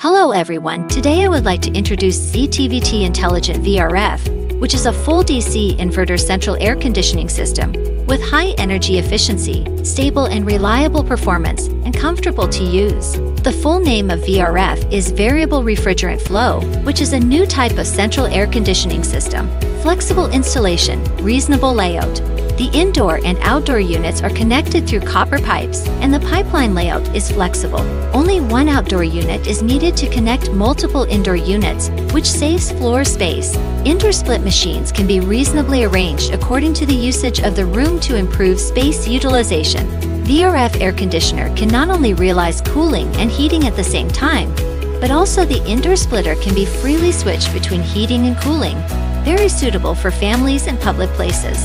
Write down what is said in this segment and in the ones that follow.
Hello everyone, today I would like to introduce ZTVT Intelligent VRF, which is a full DC inverter central air conditioning system with high energy efficiency, stable and reliable performance, and comfortable to use. The full name of VRF is Variable Refrigerant Flow, which is a new type of central air conditioning system. Flexible installation, reasonable layout, the indoor and outdoor units are connected through copper pipes, and the pipeline layout is flexible. Only one outdoor unit is needed to connect multiple indoor units, which saves floor space. Indoor split machines can be reasonably arranged according to the usage of the room to improve space utilization. VRF air conditioner can not only realize cooling and heating at the same time, but also the indoor splitter can be freely switched between heating and cooling, very suitable for families and public places.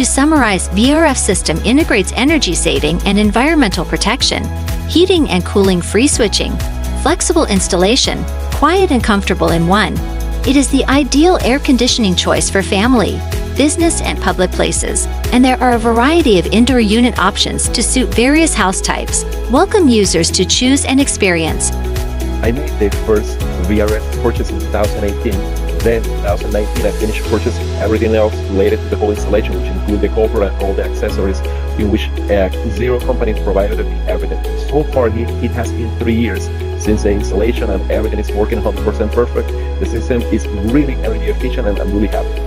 To summarize, VRF system integrates energy saving and environmental protection, heating and cooling free switching, flexible installation, quiet and comfortable in one. It is the ideal air conditioning choice for family, business, and public places, and there are a variety of indoor unit options to suit various house types. Welcome users to choose and experience. I made the first VRF purchase in 2018 then, in 2019, I finished purchasing everything else related to the whole installation, which include the cover and all the accessories, in which uh, zero companies provided me everything. So far, it, it has been three years since the installation and everything is working 100% perfect. The system is really energy efficient and I'm really happy.